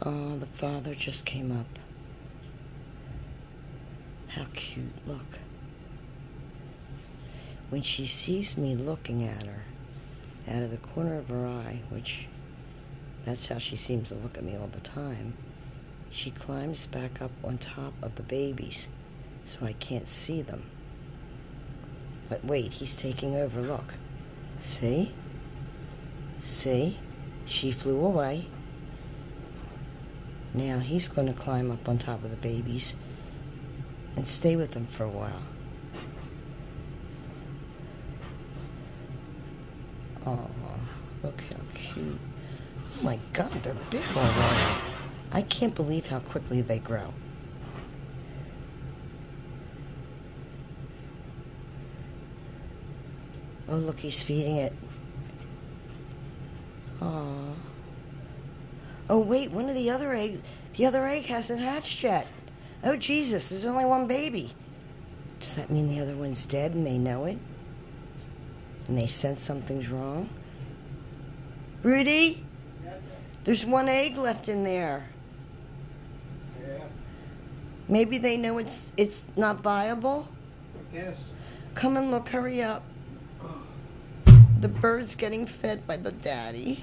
Oh, the father just came up. How cute, look. When she sees me looking at her out of the corner of her eye, which that's how she seems to look at me all the time, she climbs back up on top of the babies so I can't see them. But wait, he's taking over. Look. See? See? She flew away. Now he's going to climb up on top of the babies and stay with them for a while. Oh, look how cute. Oh my god, they're big already. I can't believe how quickly they grow. Oh, look, he's feeding it. Oh. Oh, wait, one of the other eggs, the other egg hasn't hatched yet. Oh, Jesus, there's only one baby. Does that mean the other one's dead and they know it? And they sense something's wrong? Rudy? There's one egg left in there. Yeah, Maybe they know it's it's not viable. Yes. Come and look, hurry up. The bird's getting fed by the daddy.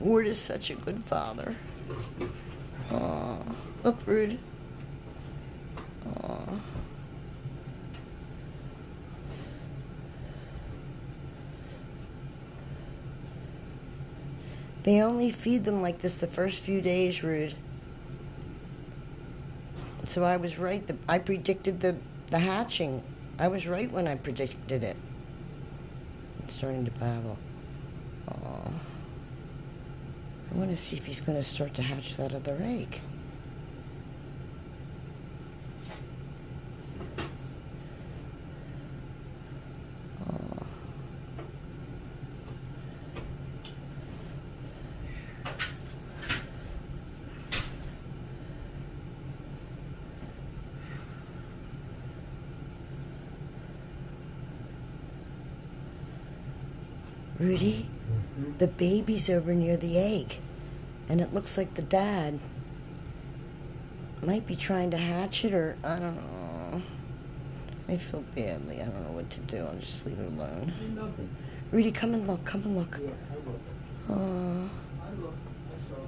Ward is such a good father. Aw, look, Rude. Aw. They only feed them like this the first few days, Rude. So I was right. The, I predicted the, the hatching. I was right when I predicted it. It's starting to babble. Aw. I want to see if he's going to start to hatch that other egg. Rudy, the baby's over near the egg, and it looks like the dad might be trying to hatch it, or I don't know. I feel badly. I don't know what to do. I'll just leave it alone. Rudy, come and look. Come and look. Yeah, I look. Aw. I look. I saw.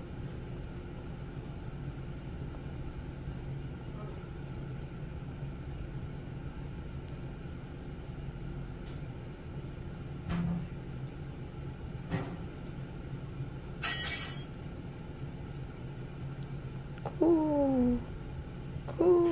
Ooh. Ooh.